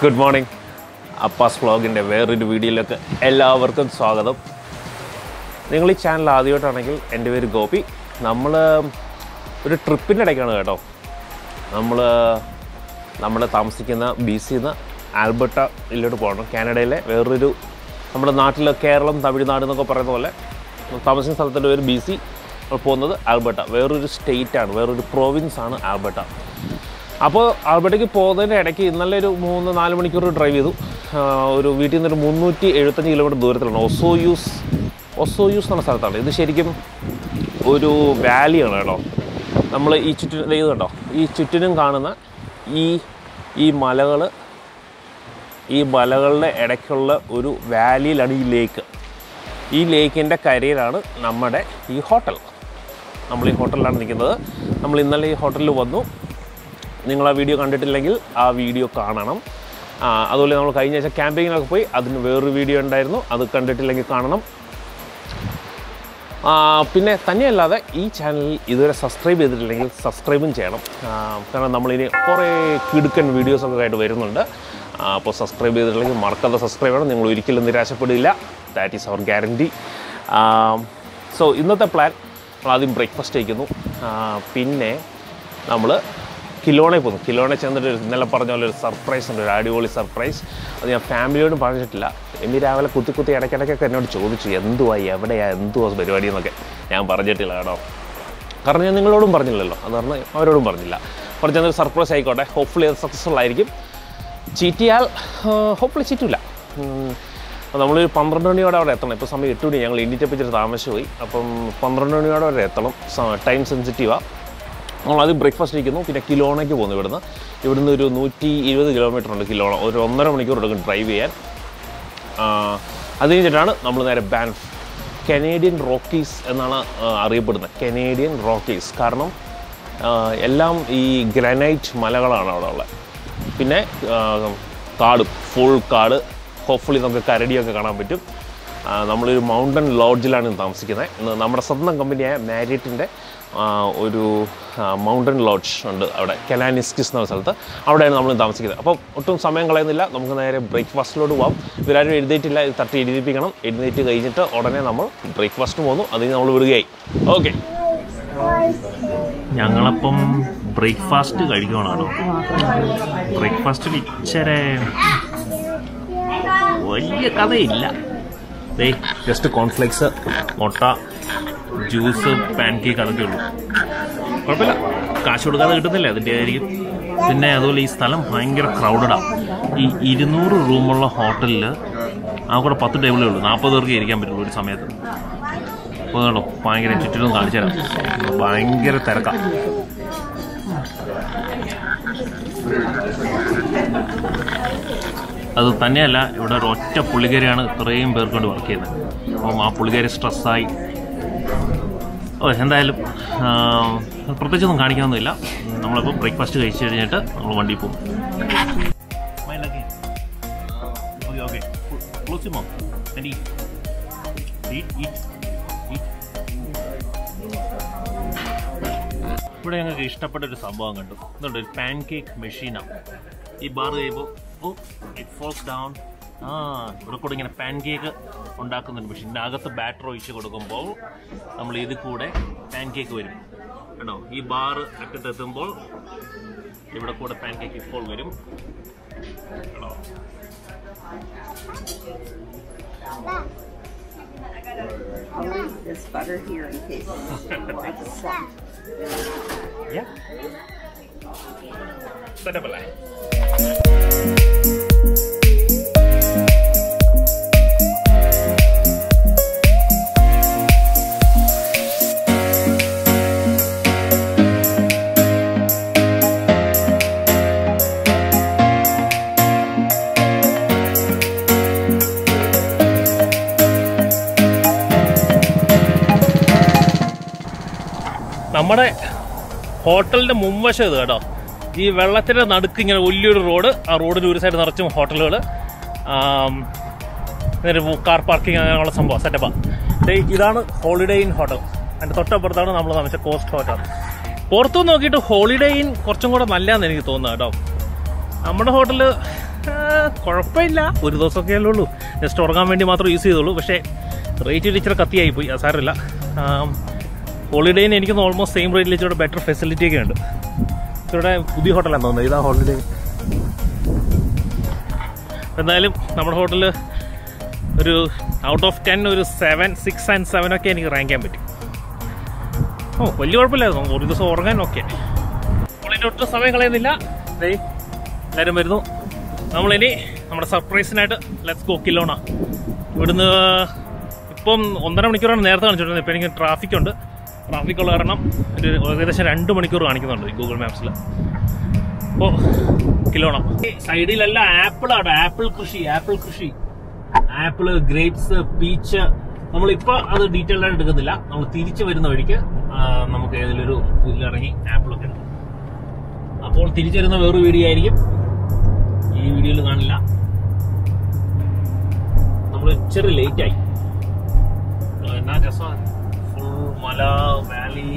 Good morning അപ്പാസ് വ്ളോഗിന്റെ വേറൊരു വീഡിയോയിലേക്ക് എല്ലാവർക്കും സ്വാഗതം. നിങ്ങൾ ഈ ചാനൽ ആദ്യമായിട്ടാണെങ്കിൽ എന്റെ പേര് ഗോപി. നമ്മൾ ഒരു ട്രിപ്പിന്റെ ഇടയ്ക്കാണ് കേട്ടോ. നമ്മൾ നമ്മൾ താമസിക്കുന്ന ബി സിന്ന് ആൽബർട്ട ഇല്ലോട്ട് പോകണം. കാനഡയിലെ വേറൊരു നമ്മുടെ നാട്ടിലെ കേരളം തമിഴ്നാട് എന്നൊക്കെ പറയുന്ന പോലെ താമസിക്കുന്ന സ്ഥലത്തിന്റെ പേര് ബി സി പോകുന്നത് ആൽബർട്ട. വേറൊരു സ്റ്റേറ്റാണ് വേറൊരു പ്രോവിൻസാണ് ആൽബർട്ട. അപ്പോൾ അവിടേക്ക് പോകുന്നതിന്റെ ഇടയ്ക്ക് ഇന്നലെ ഒരു മൂന്ന് നാല് മണിക്കൂർ ഡ്രൈവ് ചെയ്തു. ഒരു വീട്ടിൽ നിന്നൊരു മുന്നൂറ്റി എഴുപത്തഞ്ച് കിലോമീറ്റർ ദൂരത്തിലാണ്. ഒസോയൂസ് ഒസോയൂസ് എന്ന സ്ഥലത്താണ്. ഇത് ശരിക്കും ഒരു വാലിയാണ് കേട്ടോ. നമ്മൾ ഈ ചുറ്റിനും ഇത് കണ്ടോ? ഈ ചുറ്റിനും കാണുന്ന ഈ ഈ മലകൾ ഈ മലകളുടെ ഇടയ്ക്കുള്ള ഒരു വാലിയിലാണ് ഈ ലേക്ക് ഈ ലേക്കിന്റെ കരയിലാണ് നമ്മുടെ ഈ ഹോട്ടൽ നമ്മൾ ഈ ഹോട്ടലിലാണ് നിൽക്കുന്നത്. നമ്മൾ ഇന്നലെ ഈ ഹോട്ടലിൽ വന്നു. നിങ്ങൾ ആ വീഡിയോ കണ്ടിട്ടില്ലെങ്കിൽ ആ വീഡിയോ കാണണം. അതുപോലെ നമ്മൾ കഴിഞ്ഞ ആഴ്ച ക്യാമ്പിങ്ങിനൊക്കെ പോയി അതിന് വേറൊരു വീഡിയോ ഉണ്ടായിരുന്നു. അത് കണ്ടിട്ടില്ലെങ്കിൽ കാണണം. പിന്നെ തന്നെയല്ലാതെ ഈ ചാനൽ ഇതുവരെ സബ്സ്ക്രൈബ് ചെയ്തിട്ടില്ലെങ്കിൽ സബ്സ്ക്രൈബും ചെയ്യണം. കാരണം നമ്മളിനി കുറേ കിടുക്കൻ വീഡിയോസൊക്കെ ആയിട്ട് വരുന്നുണ്ട്. അപ്പോൾ സബ്സ്ക്രൈബ് ചെയ്തിട്ടില്ലെങ്കിൽ മറക്കാതെ സബ്സ്ക്രൈബ് ചെയ്യണം. നിങ്ങൾ ഒരിക്കലും നിരാശപ്പെടില്ല that is our guarantee so ഇന്നത്തെ പ്ലാൻ ആദ്യം ബ്രേക്ക്ഫാസ്റ്റ് കഴിക്കുന്നു. പിന്നെ നമ്മൾ കിലോണെ പോകുന്നു. കിലോണെ ചെന്നിട്ട് ഒരു ഇന്നലെ പറഞ്ഞ പോലെ ഒരു സർപ്രൈസ് ഉണ്ട് ഒരു അടിപൊളി സർപ്രൈസ് അത് ഞാൻ ഫാമിലിയോടും പറഞ്ഞിട്ടില്ല. എമ്മി രാവിലെ കുത്തി കുത്തി ഇടയ്ക്കിടയ്ക്കൊക്കെ എന്നോട് ചോദിച്ചു എന്തുവാ എവിടെയാ എന്തുവാ പരിപാടി എന്നൊക്കെ? ഞാൻ പറഞ്ഞിട്ടില്ല കേട്ടോ. കാരണം ഞാൻ നിങ്ങളോടും പറഞ്ഞില്ലല്ലോ. അത് കാരണം അവരോടും പറഞ്ഞില്ല. പറഞ്ഞൊരു സർപ്രൈസ് ആയിക്കോട്ടെ. ഹോപ്പ്ഫുള്ളി അത് സക്സസ്ഫുൾ ആയിരിക്കും. ചീറ്റിയാൽ ഹോപ്പ്ഫുള്ളി ചീറ്റില്ല നമ്മളൊരു പന്ത്രണ്ട് മണിയോടെ അവിടെ എത്തണം. ഇപ്പോൾ സമയം എട്ട് മണി. ഞങ്ങൾ ഇൻഡിറ്റപ്പിച്ചിട്ട് താമസിച്ചു പോയി അപ്പം പന്ത്രണ്ട് മണിയോടെ അവിടെ എത്തണം. ടൈം സെൻസിറ്റീവാണ് നമ്മൾ ആദ്യം ബ്രേക്ക്ഫാസ്റ്റ് ഇരിക്കുന്നു. പിന്നെ കിലോണയ്ക്ക് പോകുന്നു ഇവിടുന്ന്. ഇവിടുന്ന് ഒരു നൂറ്റി ഇരുപത് കിലോമീറ്റർ ഉണ്ട് കിലോണ. ഒരു ഒന്നര മണിക്കൂർ എടുക്കും ഡ്രൈവ് ചെയ്യാൻ. അത് നമ്മൾ നേരെ ബാൻഫ് കനേഡിയൻ റോക്കീസ് എന്നാണ് അറിയപ്പെടുന്നത്. കനേഡിയൻ റോക്കീസ് കാരണം എല്ലാം ഈ ഗ്രാനൈറ്റ് മലകളാണ് അവിടെ ഉള്ളത്. പിന്നെ കാട്. ഫുൾ കാട്. ഹോപ്പ്ഫുള്ളി നമുക്ക് കരടിയൊക്കെ കാണാൻ പറ്റും. നമ്മളൊരു മൗണ്ടൻ ലോഡ്ജിലാണ് താമസിക്കുന്നത്. നമ്മുടെ സ്വന്തം കമ്പനിയായ മാരിയറ്റിന്റെ ഒരു മൗണ്ടൻ ലോഡ്ജ് ഉണ്ട് അവിടെ കെലാനിസ്കിസ് എന്ന സ്ഥലത്ത്. അവിടെയാണ് നമ്മൾ താമസിക്കുന്നത്. അപ്പോൾ ഒട്ടും സമയം കളയുന്നില്ല. നമുക്ക് നേരെ ബ്രേക്ക്ഫാസ്റ്റിലോട്ട് പോകാം ഇവരാരും എഴുതിയിട്ടില്ല. ഇത് തട്ടി എഴുതിപ്പിക്കണം. എഴുന്നേറ്റ് കഴിഞ്ഞിട്ട് ഉടനെ നമ്മൾ ബ്രേക്ക്ഫാസ്റ്റ് പോന്നു അതിന് നമ്മൾ വിടുകയായി. ഓക്കെ. ഞങ്ങളപ്പം ബ്രേക്ക്ഫാസ്റ്റ് കഴിക്കണോ ബ്രേക്ക്ഫാസ്റ്റിൽ ഇച്ചിരി വലിയ കഥയില്ല. ദേ ജസ്റ്റ് കോൺഫ്ലെക്സ് മുട്ട. ജ്യൂസ് പാൻ കേക്ക് അതൊക്കെ ഉള്ളൂ. കുഴപ്പമില്ല. കാശ് കൊടുക്കാതെ കിട്ടുന്നില്ല അതിന്റെ ആയിരിക്കും. പിന്നെ അതുപോലെ ഈ സ്ഥലം ഭയങ്കര ക്രൗഡഡാണ് ഈ ഇരുന്നൂറ് റൂമുള്ള ഹോട്ടലിൽ ആ കൂടെ പത്ത് ടേബിളേ ഉള്ളൂ. നാൽപ്പത് പേർക്ക് ഇരിക്കാൻ പറ്റുള്ളൂ ഒരു സമയത്ത്. അപ്പോൾ കേട്ടോ ഭയങ്കര ചുറ്റിലും കാണിച്ചു തരാം. ഭയങ്കര തിരക്കാണ് അത് തന്നെയല്ല ഇവിടെ ഒറ്റ പുള്ളിക്കാരിയാണ് ഇത്രയും പേർക്കൊണ്ട് വർക്ക് ചെയ്യുന്നത്. അപ്പം ആ പുള്ളിക്കാരി സ്ട്രെസ്സായി ഓ എന്തായാലും പ്രത്യേകിച്ചൊന്നും കാണിക്കാനൊന്നുമില്ല. നമ്മളിപ്പോൾ ബ്രേക്ക്ഫാസ്റ്റ് കഴിച്ച് കഴിഞ്ഞിട്ട് നമ്മൾ വണ്ടി പോകും ഇവിടെ ഞങ്ങൾക്ക് ഇഷ്ടപ്പെട്ട ഒരു സംഭവം കണ്ടു. ഇതുണ്ട് ഒരു പാൻ കേക്ക് മെഷീനാണ് ഈ ബാർ ചെയ്യുമ്പോൾ ഇറ്റ് ഫോൾസ് ഡൗൺ ആ ഇവിടെ കൂടെ ഇങ്ങനെ പാൻ കേക്ക് ഉണ്ടാക്കുന്നുണ്ട്. പക്ഷെ അകത്ത് ബാറ്റർ ഒഴിച്ച് കൊടുക്കുമ്പോൾ നമ്മൾ ഇതിൽ കൂടെ പാൻ കേക്ക് വരും. കേട്ടോ ഈ ബാറ് അറ്റത്തെത്തുമ്പോൾ ഇവിടെ കൂടെ പാൻ കേക്ക് ഇപ്പോൾ വരും. കേട്ടോ There's butter here in case you. Yeah. നമ്മുടെ ഹോട്ടലിന്റെ മുൻവശം ഇത് കേട്ടോ. ഈ വെള്ളത്തിന്റെ നടുക്ക് ഇങ്ങനെ വലിയൊരു റോഡ് ആ റോഡിന് ഒരു സൈഡ് നിറച്ചും ഹോട്ടലുകൾ. കാർ പാർക്കിംഗ് അങ്ങനെയുള്ള സംഭവം സെറ്റപ്പാണ് ഇതാണ് ഹോളിഡേ ഇൻ ഹോട്ടൽ അതിന്റെ തൊട്ടപ്പുറത്താണ് നമ്മൾ താമസിച്ച കോസ്റ്റ് ഹോട്ടൽ പുറത്തു നോക്കിയിട്ട് ഹോളിഡേ ഇൻ കുറച്ചും കൂടെ നല്ലതെന്ന് എനിക്ക് തോന്നുന്നു കേട്ടോ. നമ്മുടെ ഹോട്ടൽ കുഴപ്പമില്ല. ഒരു ദിവസമൊക്കെ അല്ലേ ഉള്ളൂ ജസ്റ്റ് ഉറങ്ങാൻ വേണ്ടി മാത്രം യൂസ് ചെയ്തോളൂ പക്ഷേ റേറ്റ് ഇച്ചിരി കത്തിയായി പോയി. സാരമില്ല. ഹോളിഡേന് എനിക്ക് ഓൾമോസ്റ്റ് സെയിം റേറ്റിൽ ഇച്ചിരി ബെറ്റർ ഫെസിലിറ്റി ഒക്കെ ഉണ്ട്. ഇവിടെ പുതിയ ഹോട്ടലാണ് തോന്നുന്നത് ഇതാ ഹോളിഡേ എന്തായാലും നമ്മുടെ ഹോട്ടൽ ഒരു ഔട്ട് ഓഫ് ടെൻ ഒരു സെവൻ സിക്സ് ആൻഡ് സെവൻ ഒക്കെ എനിക്ക് റാങ്ക് ചെയ്യാൻ പറ്റും. ഓ വലിയ കുഴപ്പമില്ലായിരുന്നു. ഒരു ദിവസം ഉറങ്ങാൻ ഓക്കെ ഹോളിന്റെ ഒട്ടും സമയം കളയുന്നില്ല. എല്ലാവരും വരുന്നു. നമ്മളിനി നമ്മുടെ സർപ്രൈസിനായിട്ട് ലെറ്റ്സ് ഗോ ഇവിടുന്ന് ഇപ്പം ഒന്നര മണിക്കൂറാണ് നേരത്തെ കാണിച്ചിട്ടുള്ളത് ഇപ്പം എനിക്ക് ട്രാഫിക് ഉണ്ട്. ട്രാഫിക് ഉള്ള കാരണം ഒരു ഏകദേശം രണ്ട് മണിക്കൂർ കാണിക്കുന്നുണ്ട് ഗൂഗിൾ മാപ്സിൽ അപ്പോൾ കിലോണം. സൈഡിലല്ല ആപ്പിളാണ്. ആപ്പിൾ കൃഷി ആപ്പിൾ കൃഷി. Apple grapes peach. നമ്മളിപ്പോൾ അത് ഡീറ്റെയിൽ ആയിട്ട് എടുക്കുന്നില്ല. നമ്മൾ തിരിച്ചു വരുന്ന വഴിക്ക് നമുക്ക് ഏതെങ്കിലും ഒരു ഇതിലിറങ്ങി ആപ്പിളൊക്കെ എടുക്കും. അപ്പോൾ തിരിച്ചു വരുന്ന വേറൊരു വീഡിയോ ആയിരിക്കും. ഈ വീഡിയോയിൽ കാണില്ല. നമ്മൾ ഇച്ചിരി ലേറ്റായി എന്നാ രസമാണ്. മല വാലി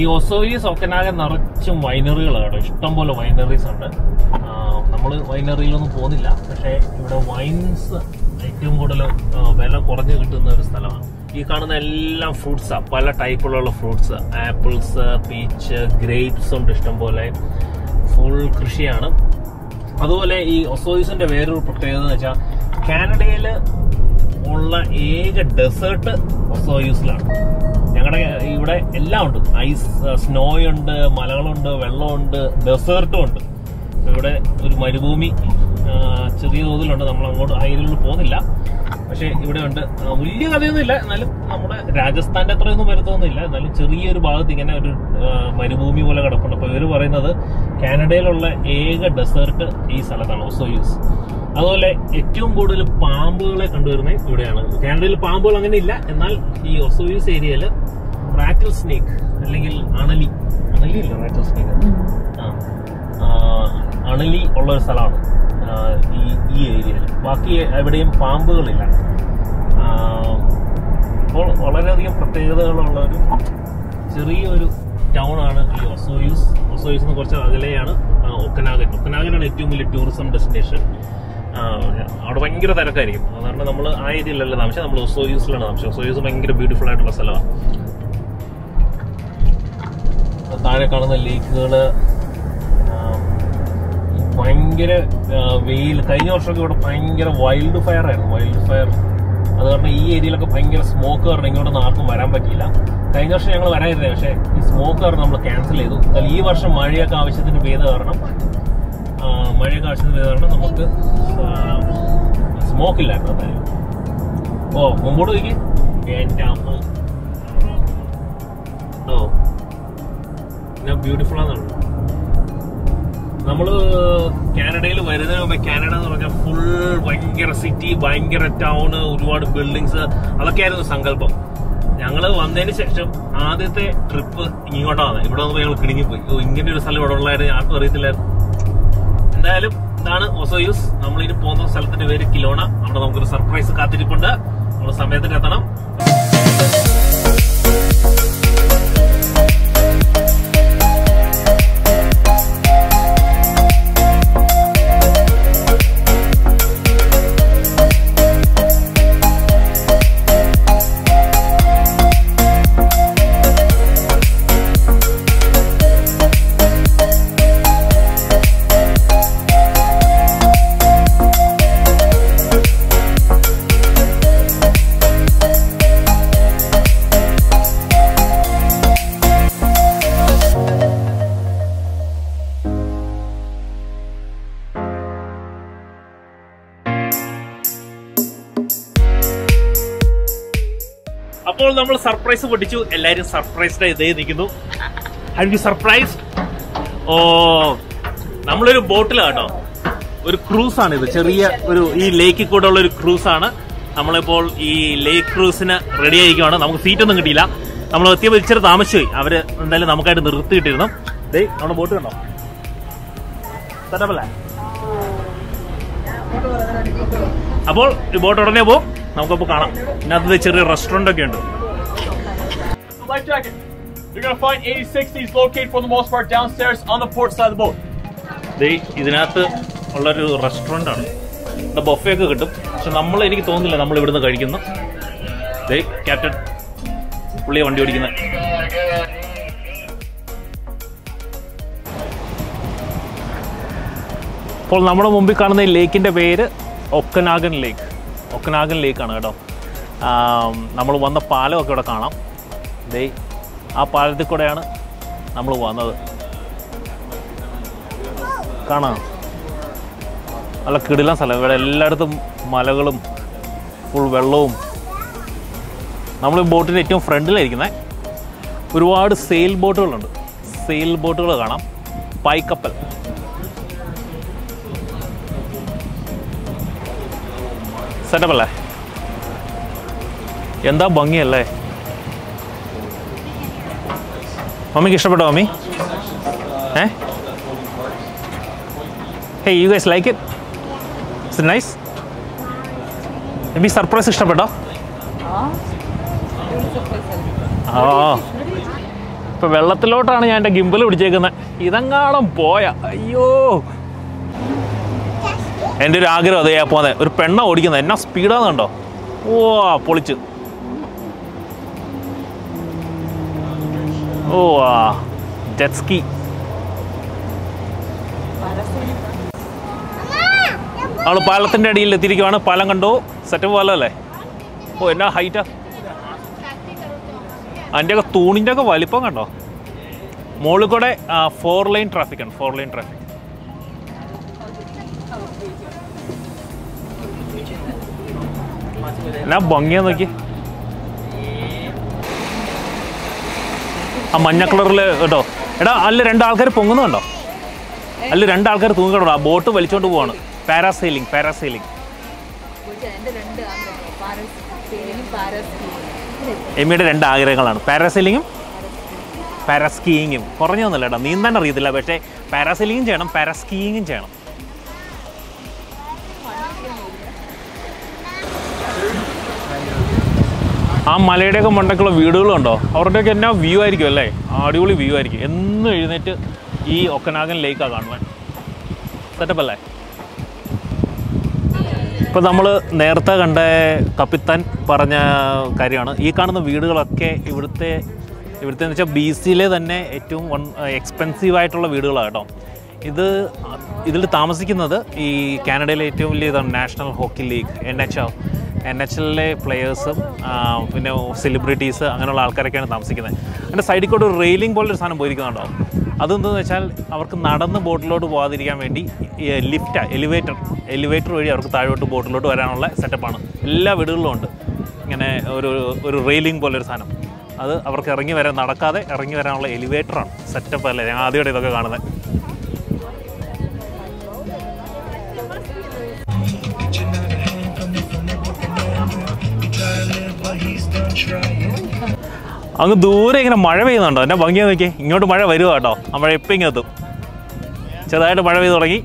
ഈ ഒസോയിസ് ഒക്കനാകെ നിറച്ചും വൈനറികളാണ് ഇഷ്ടം പോലെ വൈനറീസ് ഉണ്ട്. നമ്മൾ വൈനറിയിലൊന്നും പോകുന്നില്ല. പക്ഷേ ഇവിടെ വൈൻസ് ഏറ്റവും കൂടുതൽ വില കുറഞ്ഞു കിട്ടുന്ന ഒരു സ്ഥലമാണ്. ഈ കാണുന്ന എല്ലാം ഫ്രൂട്ട്സാണ് പല ടൈപ്പിലുള്ള ഫ്രൂട്ട്സ് ആപ്പിൾസ് പീച്ച് ഗ്രേപ്സ് ഉണ്ട് ഇഷ്ടംപോലെ ഫുൾ കൃഷിയാണ്. അതുപോലെ ഈ ഒസോയിസിന്റെ വേറൊരു പ്രത്യേകത എന്ന് വെച്ചാൽ കാനഡയിൽ ഉള്ള ഏക ഡെസേർട്ട് ഒസോയൂസിലാണ്. ഞങ്ങളുടെ ഇവിടെ എല്ലാം ഉണ്ട്. ഐസ് സ്നോ ഉണ്ട് മലകളുണ്ട് വെള്ളമുണ്ട് ഡെസേർട്ടും ഉണ്ട് ഇവിടെ ഒരു മരുഭൂമി ചെറിയ തോതിലുണ്ട്. നമ്മൾ അങ്ങോട്ട് അതിലുള്ള പോകുന്നില്ല പക്ഷെ ഇവിടെ ഉണ്ട് വലിയ വലിയ കഥയൊന്നുമില്ല. എന്നാലും നമ്മുടെ രാജസ്ഥാന്റെ അത്രയൊന്നും വരുത്തൊന്നുമില്ല. എന്നാലും ചെറിയൊരു ഭാഗത്ത് ഇങ്ങനെ ഒരു മരുഭൂമി പോലെ കിടപ്പുണ്ട്. അപ്പൊ ഇവർ പറയുന്നത് കാനഡയിലുള്ള ഏക ഡെസേർട്ട് ഈ സ്ഥലത്താണ് ഒസോയൂസ് അതുപോലെ ഏറ്റവും കൂടുതൽ പാമ്പുകളെ കണ്ടുവരുന്നത് ഇവിടെയാണ്. കാനഡയിൽ പാമ്പുകൾ അങ്ങനെ ഇല്ല. എന്നാൽ ഈ ഒസോയൂസ് ഏരിയയിൽ റാറ്റിൽ സ്നേക്ക് അല്ലെങ്കിൽ അണലി. അണലി ഇല്ല റാറ്റിൽ സ്നേക്ക് ആ അണലി ഉള്ള ഒരു സ്ഥലമാണ്. ഈ ഈ ഏരിയയിൽ. ബാക്കി എവിടെയും പാമ്പുകളില്ല. അപ്പോൾ വളരെയധികം പ്രത്യേകതകളുള്ള ഒരു ചെറിയൊരു ടൗൺ ആണ് ഈ ഒസോയൂസ്. ഒസോയൂസ് നിന്ന് കുറച്ച് അകലെയാണ് ഒക്കനാഗൻ. ഒക്കനാഗനാണ് ഏറ്റവും വലിയ ടൂറിസം ഡെസ്റ്റിനേഷൻ. അവിടെ ഭയങ്കര തിരക്കായിരിക്കും. അതുകൊണ്ട് നമ്മൾ ആ ഏരിയയിലല്ല താമസിച്ചത് നമ്മൾ ഒസോയൂസിലാണ് താമസിച്ചത്. ഒസോയൂസ് ഭയങ്കര ബ്യൂട്ടിഫുൾ ആയിട്ടുള്ള സ്ഥലമാണ്. താഴെ കാണുന്ന ലേക്കുകൾ ഭയങ്കര വെയിൽ. കഴിഞ്ഞ വർഷമൊക്കെ ഇവിടെ ഭയങ്കര വൈൽഡ് ഫയർ ആയിരുന്നു വൈൽഡ് ഫയർ അത് കാരണം ഈ ഏരിയയിലൊക്കെ ഭയങ്കര സ്മോക്ക് കാരണം ഇങ്ങോട്ടൊന്നും ആർക്കും വരാൻ പറ്റിയില്ല. കഴിഞ്ഞ വർഷം ഞങ്ങൾ വരാനിരുന്നേ പക്ഷേ ഈ സ്മോക്ക് കാരണം നമ്മൾ ക്യാൻസൽ ചെയ്തു. എന്നാൽ ഈ വർഷം മഴയൊക്കെ ആവശ്യത്തിന് പെയ്ത കാരണം മഴയൊക്കെ ആവശ്യത്തിന് പെയ്ത കാരണം നമുക്ക് സ്മോക്ക് ഇല്ലായിരുന്നു എന്തായാലും. ഓ മുമ്പോട്ട് നോക്കി പിന്നെ ബ്യൂട്ടിഫുൾ ആണെന്നുള്ളു നമ്മൾ കാനഡയിൽ വരുന്നതിന് മുമ്പ് കാനഡ എന്ന് പറഞ്ഞാൽ ഫുൾ ഭയങ്കര സിറ്റി ഭയങ്കര ടൗണ് ഒരുപാട് ബിൽഡിങ്സ് അതൊക്കെയായിരുന്നു സങ്കല്പം. ഞങ്ങൾ വന്നതിന് ശേഷം ആദ്യത്തെ ട്രിപ്പ് ഇങ്ങോട്ടാണ്. ഇവിടെ വന്നപ്പോൾ ഞങ്ങൾ കിടുങ്ങിപ്പോയി ഇങ്ങനെ ഒരു സ്ഥലം ഇവിടെ ഉള്ളതായിരുന്നു ആർക്കും അറിയത്തില്ലായിരുന്നു. എന്തായാലും ഇതാണ് ഒസോയൂസ്. നമ്മൾ ഇനി പോകുന്ന സ്ഥലത്തിന്റെ പേര് കിലോണ. അവിടെ നമുക്കൊരു സർപ്രൈസ് കാത്തിരിപ്പുണ്ട്. നമ്മൾ സമയത്തിന് എത്തണം. അപ്പോൾ നമ്മൾ സർപ്രൈസ് പൊട്ടിച്ചു. എല്ലാരും സർപ്രൈസ്ഡ് ഇതേ നിൽക്കുന്നു. ഹാവ് യു സർപ്രൈസ് ഓ നമ്മളൊരു ബോട്ടിലാണ് കേട്ടോ ഒരു ക്രൂസ് ആണ് ഇത്. ചെറിയ ഒരു ഈ ലേക്കിൽ കൂടെ ഉള്ള ഒരു ക്രൂസ് ആണ് നമ്മളിപ്പോൾ ഈ ലേക്ക് ക്രൂസിന് റെഡി ആയിരിക്കുവാണ്. നമുക്ക് സീറ്റ് ഒന്നും കിട്ടിയില്ല. നമ്മൾ എത്തിയപ്പോൾ ഇച്ചിരി താമസിച്ചുപോയി. അവർ എന്തായാലും നമുക്കായിട്ട് നിർത്തിയിട്ടിരുന്നു. ദേ നമ്മുടെ ബോട്ട് കണ്ടോ? സെറ്റപ്പല്ലേ അപ്പോൾ ഈ ബോട്ട് ഉടനെ പോകും. നമുക്കപ്പോൾ കാണാം. ഇതിനകത്ത് ചെറിയ റെസ്റ്റോറന്റ് ഒക്കെ ഉണ്ട് Life jacket. You're gonna find 8060s located for the most part downstairs on the port side of the boat. ദേ ഇതിനകത്ത് ഉള്ളൊരു റെസ്റ്റോറന്റ് ആണ്. ഇവിടെ ബൊഫേ ഒക്കെ കിട്ടും. പക്ഷെ നമ്മൾ എനിക്ക് തോന്നുന്നില്ല നമ്മൾ ഇവിടുന്ന് കഴിക്കുന്നു. ദേ ക്യാപ്റ്റൻ പുള്ളിയെ വണ്ടി ഓടിക്കുന്നത് അപ്പോൾ നമ്മുടെ മുമ്പിൽ കാണുന്ന ഈ ലേക്കിന്റെ പേര് ഒക്കനാഗൻ ലേക്ക്. ഒക്കനാഗൻ ലേക്കാണ് കേട്ടോ. നമ്മൾ വന്ന പാലമൊക്കെ ഇവിടെ കാണാം. ദേ ആ പാലത്തിൽ കൂടെയാണ് നമ്മൾ വന്നത്. കാണാം. നല്ല കിടിലം സ്ഥലം. ഇവിടെ എല്ലായിടത്തും മലകളും ഫുൾ വെള്ളവും. നമ്മൾ ബോട്ടിന്റെ ഏറ്റവും ഫ്രണ്ടിലായിരിക്കുന്നത് ഒരുപാട് സെയിൽ ബോട്ടുകളുണ്ട് സെയിൽ ബോട്ടുകൾ കാണാം. പായ്ക്കപ്പൽ സെറ്റപ്പ് അല്ലേ എന്താ ഭംഗിയല്ലേ? മമ്മിക്ക് ഇഷ്ടപ്പെട്ടോ മമ്മി? ഏ? Hey you guys like it it's nice mummy surprise ഇഷ്ടപ്പെട്ടോ? ആ ഇപ്പം വെള്ളത്തിലോട്ടാണ് ഞാൻ എന്റെ ഗിംബൽ പിടിച്ചേക്കുന്നത് ഇതെങ്ങാണം പോയ? അയ്യോ. എന്റെ ഒരു ആഗ്രഹം അതേ പോന്നെ. ഒരു പെണ്ണ ഓടിക്കുന്നത്. എന്നാ സ്പീഡാന്നുണ്ടോ ഓ പൊളിച്ച്. ഓ ആ ജെറ്റ്സ്കി അവൾ പാലത്തിന്റെ അടിയിൽ എത്തിയിരിക്കുവാണ്. പാലം കണ്ടോ? സെറ്റപ്പ് പാലം അല്ലേ? ഓ എന്നാ ഹൈറ്റാ അതിന്റെയൊക്കെ തൂണിന്റെ ഒക്കെ വലിപ്പം കണ്ടോ? മുകളിൽ കൂടെ ഫോർ ലൈൻ ട്രാഫിക് ആണ്. ഫോർ ലൈൻ ട്രാഫിക് എന്നാ ഭംഗിയാ നോക്കി. ആ മഞ്ഞ കളറിൽ കേട്ടോ. എടാ അല്ല രണ്ടാൾക്കാർ പൊങ്ങുന്നുണ്ടോ അല്ല രണ്ടാൾക്കാർ തൂങ്ങിക്കട്ടോ ആ ബോട്ട് വലിച്ചോണ്ട് പോവാണ്. പാരസ്കീലിംഗ് പാരസ്കീലിംഗ് എമ്മിയുടെ രണ്ട് ആഗ്രഹങ്ങളാണ്. പാരാസൈലിങ്ങും പാരാസ്കീയിങ്ങും കുറഞ്ഞൊന്നുമില്ല കേട്ടോ. നീന്താൻ അറിയത്തില്ല. പക്ഷേ പാരാസൈലിങ്ങും ചെയ്യണം പാരാസ്കീയിങ്ങും ചെയ്യണം. ആ മലയുടെയൊക്കെ മണ്ടക്കുള്ള വീടുകളുണ്ടോ? അവരുടെയൊക്കെ എന്നാ വ്യൂ ആയിരിക്കും അല്ലേ? അടിപൊളി വ്യൂ ആയിരിക്കും. എന്നും എഴുന്നേറ്റ് ഈ ഒക്കനാഗൻ ലേക്കാണ് കാണുവാൻ. സെറ്റപ്പ് അല്ലേ? നമ്മൾ നേരത്തെ കണ്ട കപ്പിത്താൻ പറഞ്ഞ കാര്യമാണ്. ഈ കാണുന്ന വീടുകളൊക്കെ ഇവിടുത്തെ ഇവിടുത്തെ എന്ന് വെച്ചാൽ ബി സിയിലെ തന്നെ ഏറ്റവും വൺ എക്സ്പെൻസീവ് ആയിട്ടുള്ള വീടുകളാണ് കേട്ടോ. ഇത് ഇതിൽ താമസിക്കുന്നത് ഈ കാനഡയിലെ ഏറ്റവും വലിയ ഇതാണ് national hockey league N H N H എല്ലിലെ പ്ലെയേഴ്സും പിന്നെ സെലിബ്രിറ്റീസ് അങ്ങനെയുള്ള ആൾക്കാരൊക്കെയാണ് താമസിക്കുന്നത്. അതിന്റെ സൈഡിൽ കൂടെ ഒരു റെയിലിംഗ് പോലൊരു സാധനം പോയിരിക്കുന്നുണ്ടോ? അതെന്തെന്ന് വെച്ചാൽ അവർക്ക് നടന്ന് ബോട്ടിലോട്ട് പോകാതിരിക്കാൻ വേണ്ടി ലിഫ്റ്റ് എലിവേറ്റർ എലിവേറ്റർ വഴി അവർക്ക് താഴോട്ട് ബോട്ടിലോട്ട് വരാനുള്ള സെറ്റപ്പാണ് എല്ലാ വീടുകളിലും ഉണ്ട്. ഇങ്ങനെ ഒരു ഒരു റെയിലിംഗ് പോലെ ഒരു സാധനം. അത് അവർക്ക് ഇറങ്ങി വരാൻ നടക്കാതെ ഇറങ്ങി വരാനുള്ള എലിവേറ്ററാണ് സെറ്റപ്പ് അല്ലേ? ഞാൻ ആദ്യമായിട്ട് ഇതൊക്കെ കാണുന്നത്. അങ്ങ് ദൂരെ ഇങ്ങനെ മഴ പെയ്യുന്നുണ്ടോ. എന്നെ ഭംഗിയാ നോക്കി. ഇങ്ങോട്ട് മഴ വരുക കേട്ടോ. ആ മഴ ഇങ്ങനെ എത്തും? ചെറുതായിട്ട് മഴ പെയ്ത് തുടങ്ങി.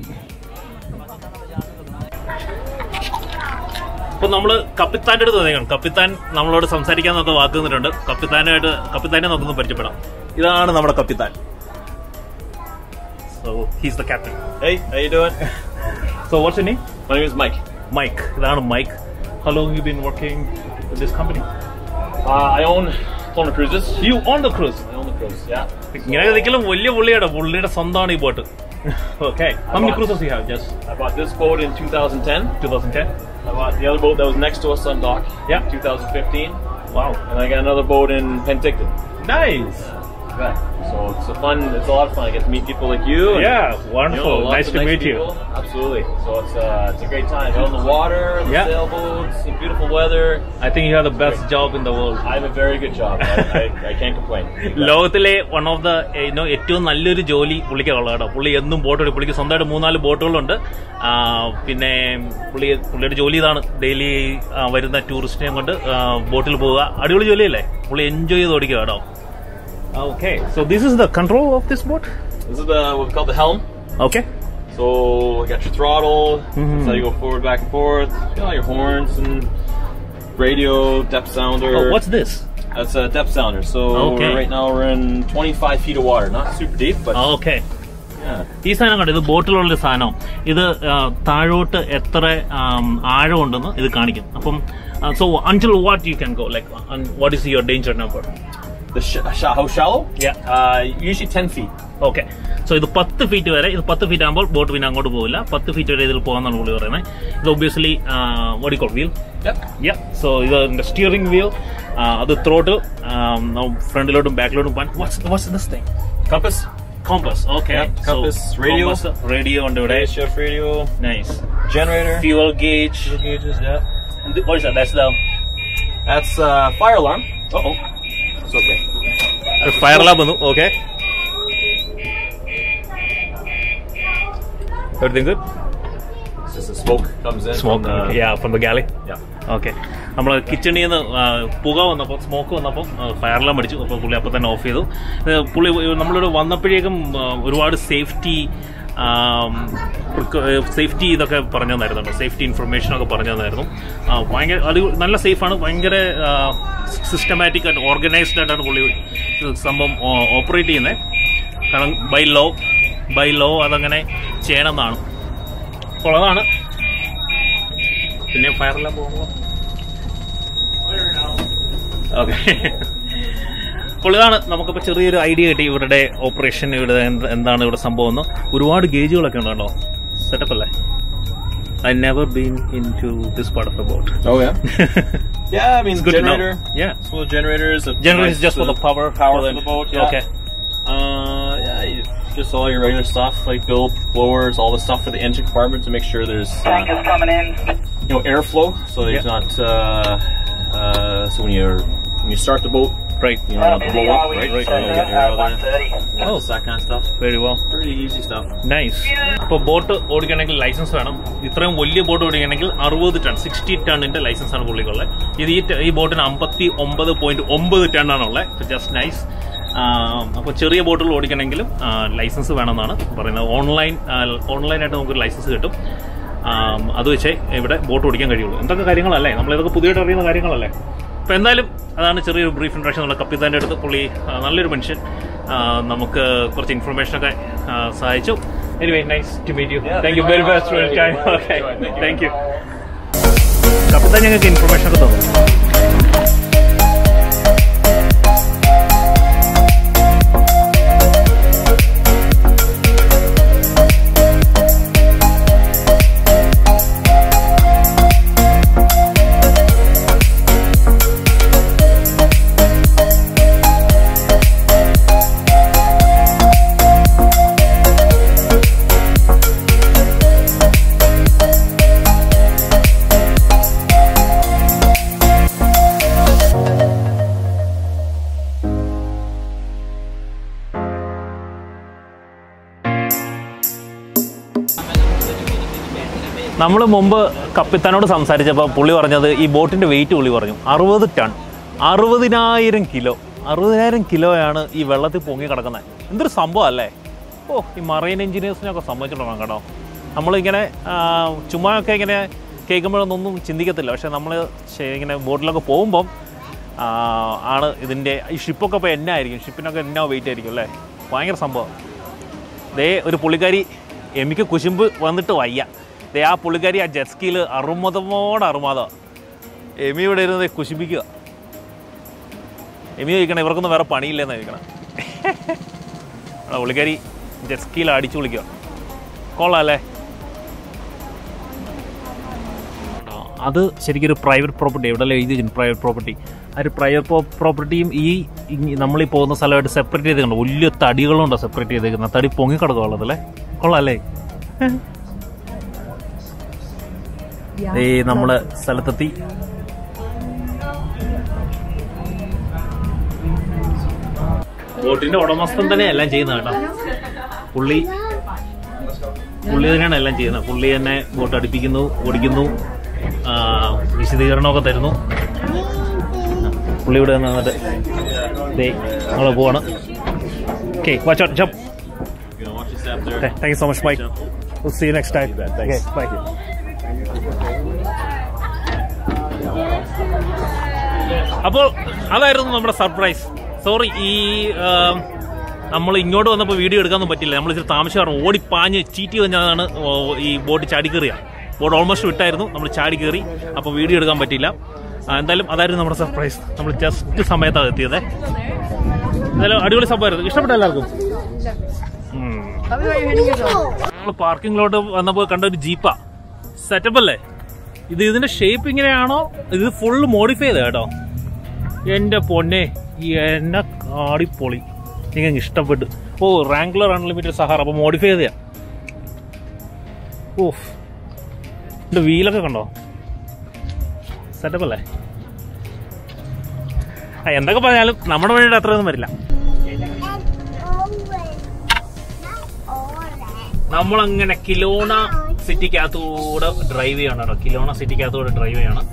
ഇപ്പൊ നമ്മൾ കപ്പിത്താന്റെ അടുത്ത് വന്നേക്കാണ് കപ്പിത്താൻ നമ്മളോട് സംസാരിക്കാന്നൊക്കെ വാക്ക് തന്നിട്ടുണ്ട്. കപ്പിത്താനായിട്ട് കപ്പിത്താനെ നമുക്കൊന്ന് പരിചയപ്പെടാം. ഇതാണ് നമ്മുടെ കപ്പിത്താൻ. So he's captain? So what's name name? Is Mike. Mike ഇതാണ് Mike hello you this company. You on The cruise I own the cruise, yeah. ഇങ്ങനെ ഒരിക്കലും വലിയ പുള്ളിയുടെ പുള്ളിയുടെ സ്വന്തമാണ് ഈ boat okay how many cruises you have just I bought this boat in 2010. 2010 I bought the other boat that was next to us on dock. Yeah. 2015. wow And I got another boat in Penticton. nice Yeah. So it's a fun. It's a lot of fun. I get to meet people like you. and, yeah you know, nice to nice meet people. you. Absolutely. So it's uh, it's a great time. Out on the water, the Yeah. sailboats, the beautiful weather. I think you have the best great. job in the world I have a very good job. I, I, I can't complain. ലോകത്തിലെ one of the you know ഏറ്റവും നല്ലൊരു ജോലി പുള്ളിക്ക് ഉള്ളത് കേട്ടോ പുള്ളി എന്നും boat പുള്ളിക്ക് സ്വന്തമായിട്ട് മൂന്നാൽ ബോട്ടുകളുണ്ട് പിന്നെ പുള്ളി പുള്ളിയുടെ ജോലി ഇതാണ് ഡെയിലി വരുന്ന ടൂറിസ്റ്റിനെയും കൊണ്ട് ബോട്ടിൽ പോവുക അടിപൊളി ജോലിയല്ലേ പുള്ളി എൻജോയ് ചെയ്ത് ഓടിക്കുക കേട്ടോ Okay so this is the control of this boat This is the what we call the helm. Okay So you got your throttle. Mhm. So you go forward, back and forth. You know your horns and radio, depth sounder. Oh, what's this? That's a depth sounder. So Okay. right now we're in 25 feet of water. Not super deep, but okay yeah. ഈ സാധനം കണ്ടോ ഇത് ബോട്ടിലുള്ള സാധനം ഇത് ആ, താഴോട്ട് എത്ര ആം, ആഴമുണ്ടെന്ന് ഇത് കാണിക്കും അപ്പം so until what you can go like what is your danger number The sh- sh- how shallow? Yeah. Uh, usually 10 feet. Okay so ഇത് പത്ത് ഫീറ്റ് വരെ ഇത് പത്ത് ഫീറ്റ് ആകുമ്പോൾ ബോട്ട് പിന്നെ അങ്ങോട്ട് പോകില്ല പത്ത് ഫീറ്റ് വരെ ഇതിൽ പോകാന്നാണ് പുള്ളി പറയുന്നത് ഇത് obviously വടിക്കോൾ wheel Yep. Yeah so ഇത് സ്റ്റിയറിംഗ് വീൽ അത് ത്രോട്ട് ഫ്രണ്ടിലോട്ടും ബാക്കിലോട്ടും പോകാൻ what's this thing Compass. Compass okay Yeah, compass, radio. Radio ഉണ്ട് ഇവിടെ Day shift radio. Nice Generator. Fuel gauge Gauges, yeah. What is that? That's the That's uh, fire alarm. Uh oh. It's lab വന്നു okay the, yeah, from the galley. Okay നമ്മൾ കിച്ചണിൽ നിന്ന് പുക വന്നപ്പോൾ smoke വന്നപ്പോൾ ഫയറെല്ലാം അടിച്ചു. അപ്പോൾ പുള്ളി അപ്പോൾ തന്നെ ഓഫ് ചെയ്തു. പുള്ളി നമ്മളിവിടെ വന്നപ്പോഴേക്കും ഒരുപാട് സേഫ്റ്റി സേഫ്റ്റി ഇതൊക്കെ പറഞ്ഞു തന്നായിരുന്നു സേഫ്റ്റി ഇൻഫർമേഷൻ ഒക്കെ പറഞ്ഞു തന്നായിരുന്നു ഭയങ്കര അത് നല്ല സേഫാണ് ഭയങ്കര സിസ്റ്റമാറ്റിക് ആയിട്ട് ഓർഗനൈസ്ഡ് ആയിട്ടാണ് പുള്ളി സംഭവം ഓപ്പറേറ്റ് ചെയ്യുന്നത് കാരണം ബൈ ലോ ബൈ ലോ അതങ്ങനെ ചെയ്യണമെന്നാണ് അപ്പോൾ അതാണ്. പിന്നെ ഫയറെല്ലാം പോകുമ്പോൾ ഓക്കെ അപ്പോൾ ഇതാണ് നമുക്കിപ്പോൾ ചെറിയൊരു ഐഡിയ കിട്ടി ഇവരുടെ ഓപ്പറേഷൻ ഇവിടെ എന്ത് എന്താണ് ഇവിടെ സംഭവം എന്ന് ഒരുപാട് ഗേജുകളൊക്കെ ഉണ്ട് കേട്ടോ സെറ്റപ്പ് അല്ലേ I never been into this part of the boat Oh yeah. yeah, I mean good to know. generator. Yeah. So generators. a Generally, nice, it's just for uh, the power. Power for for the boat. Yeah. Okay. Uh, yeah, you, just all your regular stuff like bilge, blowers, all the stuff for the engine compartment to make sure there's uh, you know airflow, so there's Yeah. not. Uh, uh, so when you're when you start the boat, Right. you know, want to blow up, right? Right. Get your oil there. Oh. That kind of stuff. Very well. Pretty easy stuff. Nice. അപ്പൊ boat ഓടിക്കണമെങ്കിൽ licence വേണം ഇത്രയും വലിയ boat ഓടിക്കണമെങ്കിൽ അറുപത് ton sixty ടണ്ണിന്റെ licence ആണ് പുള്ളിക്കുള്ളത് ഇത് ഈ ഈ ബോട്ടിന് അമ്പത്തി ഒമ്പത് പോയിന്റ് ഒമ്പത് ടൺ ആണുള്ളത് ജസ്റ്റ് നൈസ് അപ്പോൾ ചെറിയ ബോട്ടുകൾ ഓടിക്കണമെങ്കിലും ലൈസൻസ് വേണമെന്നാണ് പറയുന്നത് ഓൺലൈൻ ഓൺലൈനായിട്ട് നമുക്കൊരു ലൈസൻസ് കിട്ടും അത് വെച്ചേ ഇവിടെ ബോട്ട് ഓടിക്കാൻ കഴിയുള്ളൂ എന്തൊക്കെ കാര്യങ്ങളല്ലേ നമ്മൾ ഇതൊക്കെ പുതിയതായിട്ട് അറിയുന്ന കാര്യങ്ങളല്ലേ അപ്പോൾ എന്തായാലും അതാണ് ചെറിയൊരു ബ്രീഫ് ഇൻട്രഷൻ നമ്മുടെ കപ്പിത്താന്റെ അടുത്ത് പുള്ളി നല്ലൊരു മനുഷ്യൻ. നമുക്ക് കുറച്ച് ഇൻഫർമേഷനൊക്കെ സഹായിച്ചു. Anyway nice to meet you thank you very best. Okay. Thank you കപ്പിതാൻ ഞങ്ങൾക്ക് ഇൻഫർമേഷൻ ഒക്കെ തന്നു. നമ്മൾ മുമ്പ് കപ്പിത്താനോട് സംസാരിച്ചപ്പോൾ പുള്ളി പറഞ്ഞത് ഈ ബോട്ടിന്റെ വെയിറ്റ് പുള്ളി പറഞ്ഞു. അറുപത് ടൺ. അറുപതിനായിരം കിലോ. അറുപതിനായിരം കിലോയാണ് ഈ വെള്ളത്തിൽ പൊങ്ങി കിടക്കുന്നത്. എന്തൊരു സംഭവം അല്ലേ? ഓ ഈ മറൈൻ എഞ്ചിനീയേഴ്സിനൊക്കെ സംബന്ധിച്ചിട്ടുണ്ടാകും കേട്ടോ. നമ്മളിങ്ങനെ ചുമ്മാ ഒക്കെ ഇങ്ങനെ കേൾക്കുമ്പോഴൊന്നും ചിന്തിക്കത്തില്ല. പക്ഷേ നമ്മൾ ഇങ്ങനെ ബോട്ടിലൊക്കെ പോകുമ്പം ആണ് ഇതിന്റെ ഈ ഷിപ്പൊക്കെ ഇപ്പോൾ എന്നാ ആയിരിക്കും. ഷിപ്പിനൊക്കെ എന്നാ വെയിറ്റ് ആയിരിക്കും അല്ലേ? ഭയങ്കര സംഭവം. ദേ ഒരു പുള്ളിക്കാരി എമിക്ക് കുശുമ്പ് വന്നിട്ട് വയ്യ. ദേ ആ പുള്ളിക്കാരി ആ ജെറ്റ്സ്കിയിൽ അറുമതമോട് അറുമതം. എമി ഇവിടെ ഇരുന്ന് കുശിപ്പിക്കുക എമി ചോദിക്കണം ഇവർക്കൊന്നും വേറെ പണിയില്ലെന്ന് ചോദിക്കണം പുള്ളിക്കാരി ജെറ്റ്സ്കിയിൽ അടിച്ചു വിളിക്കുക കൊള്ളാം അല്ലേ? അത് ശരിക്കും ഒരു പ്രൈവറ്റ് പ്രോപ്പർട്ടി ഇവിടെ എഴുതി വെച്ചിട്ടുണ്ട് പ്രൈവറ്റ് പ്രോപ്പർട്ടി ആ ഒരു പ്രൈവറ്റ് പ്രോപ്പർട്ടിയും ഈ നമ്മളീ പോകുന്ന സ്ഥലമായിട്ട് സെപ്പറേറ്റ് ചെയ്തിട്ടുണ്ട് വലിയ തടികളുണ്ടോ സെപ്പറേറ്റ് ചെയ്തേക്കുന്നത് തടി പൊങ്ങിക്കിടക്കുക ഉള്ളതല്ലേ കൊള്ളാം അല്ലേ? ഈ നമ്മൾ സ്ഥലത്തെത്തി. ബോട്ടിന്റെ ഉടമസ്ഥൻ തന്നെ എല്ലാം ചെയ്യുന്ന കേട്ടോ. പുള്ളി പുള്ളി തന്നെയാണ് എല്ലാം ചെയ്യുന്നത്. പുള്ളി തന്നെ ബോട്ട് അടുപ്പിക്കുന്നു ഓടിക്കുന്നു വിശദീകരണമൊക്കെ തരുന്നു. പുള്ളി ഇവിടെ നിന്നിട്ട് ദേ നമ്മൾ പോവാണ്. Okay watch out jump. Thank you so much bye We'll next time next അപ്പോൾ അതായിരുന്നു നമ്മുടെ സർപ്രൈസ്. സോറി ഈ നമ്മൾ ഇങ്ങോട്ട് വന്നപ്പോൾ വീഡിയോ എടുക്കാനൊന്നും പറ്റില്ല. നമ്മൾ ഇച്ചിരി ഓടി ഓടിപ്പാഞ്ഞ് ചീറ്റി വന്നതാണ് ഈ ബോട്ട് ചാടി കയറിയ. ബോട്ട് ഓൾമോസ്റ്റ് വിട്ടായിരുന്നു. നമ്മൾ ചാടി കയറി. അപ്പോൾ വീഡിയോ എടുക്കാൻ പറ്റില്ല എന്തായാലും അതായിരുന്നു നമ്മുടെ സർപ്രൈസ്. നമ്മൾ ജസ്റ്റ് സമയത്താണ് എത്തിയത്. എന്തായാലും അടിപൊളി സംഭവമായിരുന്നു. ഇഷ്ടപ്പെട്ട എല്ലാവർക്കും? നമ്മൾ പാർക്കിങ്ങിലോട്ട് വന്നപ്പോൾ കണ്ട ഒരു ജീപ്പാ. സെറ്റപ്പ് അല്ലേ? ഇത് ഇതിന്റെ ഷേപ്പ് ഇങ്ങനെയാണോ? ഇത് ഫുള്ള് മോഡിഫൈ ചെയ്ത കേട്ടോ. എന്റെ പൊന്നെ എന്നെ കാടിപ്പൊളി നിങ്ങൾക്ക് ഇഷ്ടപ്പെട്ടു. ഓ റാങ്ക്ലർ അൺലിമിറ്റഡ് സഹാർ അപ്പോൾ മോഡിഫൈ ചെയ്തയാ. ഓഫ് എന്റെ വീലൊക്കെ കണ്ടോ? സെറ്റപ്പല്ലേ ആ, എന്തൊക്കെ പറഞ്ഞാലും നമ്മുടെ വഴിയുടെ അത്രയൊന്നും വരില്ല. നമ്മളങ്ങനെ കിലോണ സിറ്റിക്കകത്തൂടെ ഡ്രൈവ് ചെയ്യണം കേട്ടോ. കിലോണ സിറ്റിക്കകത്തൂടെ ഡ്രൈവ് ചെയ്യണം.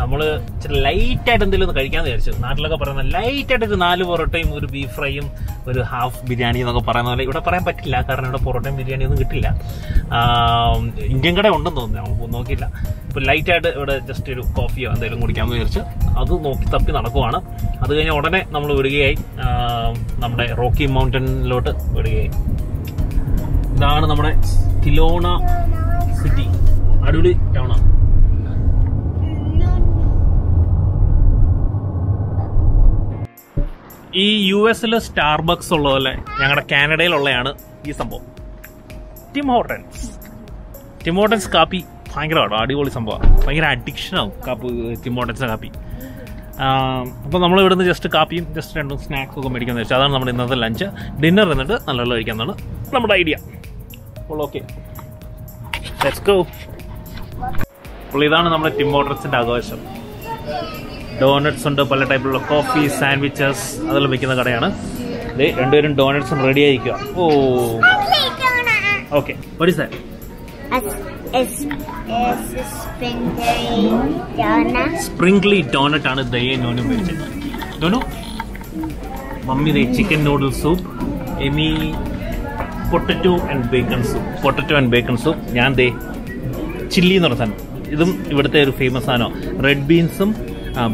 നമ്മൾ ഇച്ചിരി ലൈറ്റ് ആയിട്ട് എന്തെങ്കിലും ഒന്ന് കഴിക്കാൻ വിചാരിച്ചു. നാട്ടിലൊക്കെ പറയുന്ന ലൈറ്റ് ആയിട്ട് ഒരു നാല് പൊറോട്ടയും ഒരു ബീഫ് ഫ്രൈയും ഒരു ഹാഫ് ബിരിയാണി എന്നൊക്കെ പറയുന്ന പോലെ ഇവിടെ പറയാൻ പറ്റില്ല. കാരണം ഇവിടെ പൊറോട്ടയും ബിരിയാണി ഒന്നും കിട്ടില്ല. ഇന്ത്യൻ കട ഉണ്ടെന്ന് തോന്നുന്നു. നമ്മൾ നോക്കിയില്ല. ഇപ്പൊ ലൈറ്റ് ആയിട്ട് ഇവിടെ ജസ്റ്റ് ഒരു കോഫിയോ എന്തെങ്കിലും കുടിക്കാമെന്ന് വിചാരിച്ചു അത് നോക്കി തപ്പി നടക്കുവാണ്. അത് കഴിഞ്ഞ് ഉടനെ നമ്മൾ വിടുകയായി. നമ്മുടെ റോക്കി മൗണ്ടനിലോട്ട് വിടുകയായി. ഇതാണ് നമ്മുടെ കിലോണ സിറ്റി. അടിപൊളി ടൗണാണ് ഈ യു എസിൽ സ്റ്റാർബക്സ് പോലെ ഞങ്ങളുടെ കാനഡയിലുള്ളതാണ് ഈ സംഭവം. ടിം ഹോട്ടൻസ് ടിം ഹോട്ടൻസ് കാപ്പി ഭയങ്കരമാണ് അടിപൊളി സംഭവമാണ്. ഭയങ്കര അഡിക്ഷനാവും കാപ്പ് ടിം ഹോട്ടൻസ് കാപ്പി. അപ്പോൾ നമ്മൾ ഇവിടുന്ന് ജസ്റ്റ് കാപ്പിയും ജസ്റ്റ് രണ്ടും സ്നാക്സ് ഒക്കെ മേടിക്കാമെന്ന് വെച്ചാൽ അതാണ് നമ്മുടെ ഇന്നത്തെ ലഞ്ച് ഡിന്നർ എന്നിട്ട് നല്ലോണം കഴിക്കാന്നാണ് നമ്മുടെ ഐഡിയ അപ്പോൾ ഓക്കെ ലെറ്റ്സ് ഗോ ഇതാണ് നമ്മുടെ ടിം ഹോട്ടൻസിന്റെ ആഘോഷം. ഡോണറ്റ്സ് ഉണ്ട് പല ടൈപ്പിലുള്ള കോഫി സാൻഡ്വിച്ചസ് അതെല്ലാം വിൽക്കുന്ന കടയാണ്. രണ്ടുപേരും ഡോണറ്റ്സും റെഡി ആയിരിക്കുക ഓ. ഓക്കെ വടി സാർ. സ്പ്രിംഗ്ലി ഡോണറ്റ് ആണ് ദയെ നോനും വെച്ചത് നോനു? മമ്മി ദേ chicken noodle soup Amy potato and bacon soup potato and bacon soup ഞാൻ ദേ ചില്ലി എന്ന് പറഞ്ഞ സാധനം. ഇതും ഇവിടുത്തെ ഒരു ഫേമസ് സാധനം റെഡ് ബീൻസും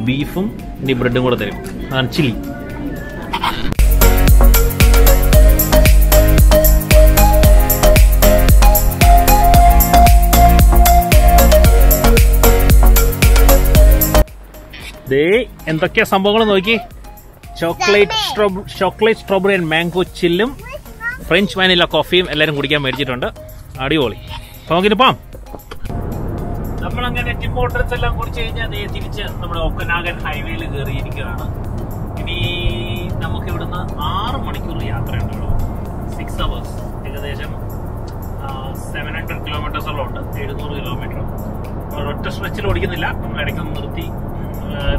ബീഫും ഇനി ബ്രെഡും കൂടെ തരും. ആ ചില്ലി. ദേ എന്തൊക്കെയാ സംഭവങ്ങൾ നോക്കി. Chocolate chocolate strawberry and mango ചില്ലും French vanilla കോഫിയും എല്ലാവരും കുടിക്കാൻ മേടിച്ചിട്ടുണ്ട്. അടിപൊളി. അപ്പൊ നമുക്കിനി പോം നമ്മളങ്ങനെ ടിം ഹോട്ടൽസ് എല്ലാം കുറിച്ച് കഴിഞ്ഞാൽ അതേ തിരിച്ച് നമ്മുടെ ഒക്കനാഗൻ ഹൈവേയിൽ കയറിയിരിക്കുകയാണ്. ഇനി നമുക്ക് ഇവിടുന്ന് ആറ് മണിക്കൂർ യാത്രയുണ്ടല്ലോ സിക്സ് അവേഴ്സ് ഏകദേശം സെവൻ ഹൺഡ്രഡ് കിലോമീറ്റേഴ്സോളം ഉണ്ട്. എഴുന്നൂറ് കിലോമീറ്റർ ഒറ്റ സ്ട്രെച്ചിൽ ഓടിക്കുന്നില്ല. നമ്മൾ ഇടയ്ക്ക് നിർത്തി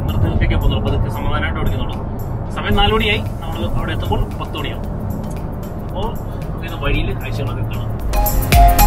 നിർത്തി നിർത്തിയൊക്കെ പോകുന്നുള്ളൂ. പതുക്കെ സമാധാനമായിട്ട് ഓടിക്കുന്നുള്ളൂ. സമയം നാല് മണിയായി. നമ്മൾ അവിടെ എത്തുമ്പോൾ പത്ത് മണിയാവും. അപ്പോൾ നമുക്കിന്ന് വഴിയിൽ കാഴ്ചകളൊക്കെ കാണാം.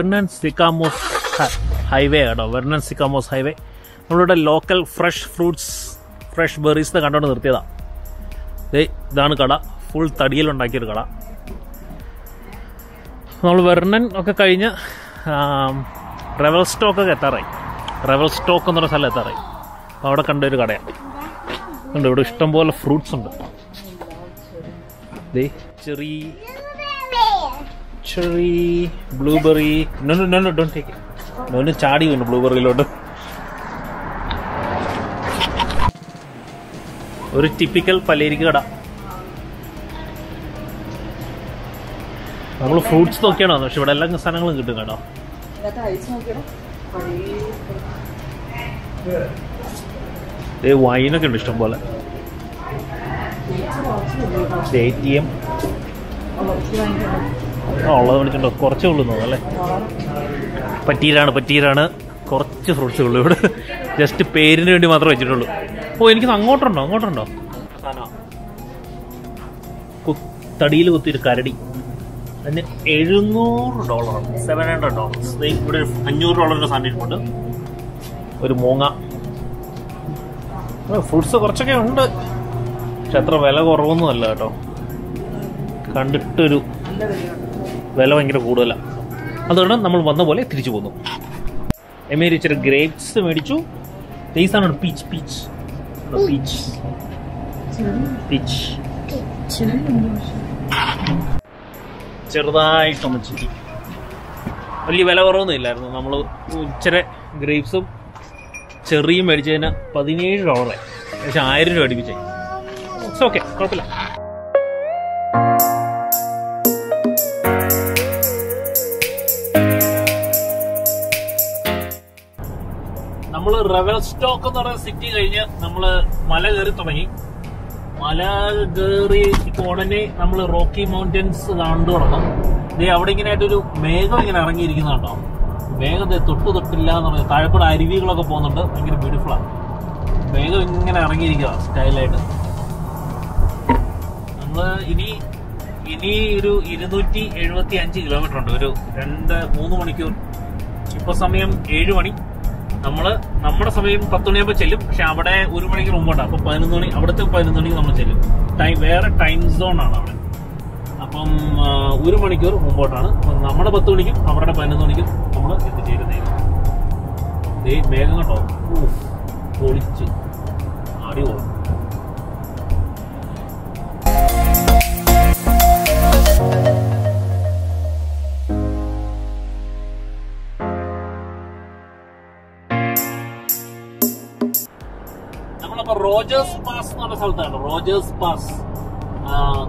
വെർണൻ സിക്കാമോസ് ഹൈവേ കേട്ടോ വെർണൻ സിക്കാമോസ് ഹൈവേ നമ്മളിവിടെ local fresh fruits fresh berries കണ്ടുകൊണ്ട് നിർത്തിയതാ. ദേ ഇതാണ് കട. ഫുൾ തടിയിൽ ഉണ്ടാക്കിയൊരു കട. നമ്മൾ വെർണൻ ഒക്കെ കഴിഞ്ഞ് റെവൽ സ്റ്റോക്ക് ഒക്കെ എത്താറായി. റെവൽ സ്റ്റോക്ക് എന്ന് പറഞ്ഞ സ്ഥലം എത്താറായി. അപ്പോൾ അവിടെ കണ്ട ഒരു കടയാണ് ഇവിടെ ഇഷ്ടംപോലെ ഫ്രൂട്ട്സ് ഉണ്ട്. ദേ ചെറി ബ്ലൂബെറി ചാടി വീണു ബ്ലൂബെറിയിലോട്ട് ഒരു ടിപ്പിക്കൽ പലേരിക്ക് കട. നമ്മൾ ഫ്രൂട്ട്സ് നോക്കിയാണോ? പക്ഷെ ഇവിടെ എല്ലാ സാധനങ്ങളും കിട്ടും കേട്ടോ. വൈനൊക്കെ ഉണ്ട് ഇഷ്ടം പോലെ എ ടി എം ആ ഉള്ളത് മേടിച്ചിട്ടുണ്ടോ കുറച്ചേ ഉള്ളൂ അല്ലേ? പറ്റീരാണ് പറ്റീരാണ്. കുറച്ച് ഫ്രൂട്ട്സ് ഉള്ളൂ ഇവിടെ. ജസ്റ്റ് പേരിന് വേണ്ടി മാത്രമേ വെച്ചിട്ടുള്ളൂ. ഓ എനിക്ക് അങ്ങോട്ടുണ്ടോ? അങ്ങോട്ടുണ്ടോ? തടിയിൽ കുത്തിയൊരു കരടി. അതിന് എഴുന്നൂറ് ഡോളറാണ്. സെവൻ ഹൺഡ്രഡ് ഡോളേഴ്സ് ഇവിടെ അഞ്ഞൂറ് ഡോളറിന്റെ സാധനമുണ്ട് ഒരു മൂങ്ങ. ഫ്രൂട്ട്സ് കുറച്ചൊക്കെ ഉണ്ട്. പക്ഷെ അത്ര വില കുറവൊന്നും അല്ല കേട്ടോ. കണ്ടിട്ടൊരു വില ഭയങ്കര കൂടുതലാണ് അതുകൊണ്ട് നമ്മൾ വന്ന പോലെ തിരിച്ചു പോന്നു. എമേരി ഇച്ചിരി ഗ്രേപ്സ് മേടിച്ചു. ആണ് പീച്ച് പീച്ച് പീച്ച് പീച്ച് ചെറുതായിട്ടൊന്ന് ചിക്കി വലിയ വില കുറവൊന്നും ഇല്ലായിരുന്നു. നമ്മൾ ഇച്ചിരി ഗ്രേപ്സും ചെറിയും മേടിച്ചതിന് പതിനേഴ് ഡോളറായി ഏകദേശം ആയിരം രൂപ അടിപ്പിച്ചായി. ഇറ്റ്സ് ഓക്കെ കുഴപ്പമില്ല. റെവൽ സ്റ്റോക്ക് എന്ന് പറയുന്ന സിറ്റി കഴിഞ്ഞ് നമ്മൾ മല കയറി തുടങ്ങി. മല കയറി ഇപ്പൊ ഉടനെ നമ്മൾ റോക്കി മൗണ്ടൻസ് കണ്ടു തുടങ്ങും. ദേ അവിടെ ഇങ്ങനെ ആയിട്ടൊരു മേഘം ഇങ്ങനെ ഇറങ്ങിയിരിക്കുന്നുണ്ടോ മേഘം ദേ തൊട്ട് തൊട്ടില്ല എന്ന് പറഞ്ഞാൽ താഴെക്കൂടെ അരുവികളൊക്കെ പോകുന്നുണ്ട്. ഭയങ്കര ബ്യൂട്ടിഫുൾ ആണ്. മേഘം ഇങ്ങനെ ഇറങ്ങിയിരിക്കുക സ്റ്റൈലായിട്ട് നമ്മൾ ഇനി ഇനി ഒരു ഇരുന്നൂറ്റി എഴുപത്തി അഞ്ച് കിലോമീറ്റർ ഉണ്ട്. ഒരു രണ്ട് മൂന്ന് മണിക്കൂർ. ഇപ്പൊ സമയം ഏഴ് മണി. നമ്മൾ നമ്മുടെ സമയം പത്ത് മണിയാകുമ്പോൾ ചെല്ലും. പക്ഷെ അവിടെ ഒരു മണിക്ക് മുമ്പുണ്ട് അപ്പൊ പതിനൊന്ന് മണി അവിടുത്തെ പതിനൊന്ന് മണിക്ക് നമ്മൾ ചെല്ലും. ടൈം വേറെ ടൈം സോൺ ആണ് അവിടെ. അപ്പം ഒരു മണിക്കൂർ മുമ്പോട്ടാണ് നമ്മുടെ പത്ത് മണിക്കും അവരുടെ പതിനൊന്ന് മണിക്കും നമ്മൾ എത്തിച്ചേരുന്നതായിരിക്കും കേട്ടോ ഊഫ്, പൊളിച്ച്. അടിപൊളി. റോജേഴ്സ് പാസ് എന്ന് പറഞ്ഞ സ്ഥലത്താണ് റോജേഴ്സ് പാസ്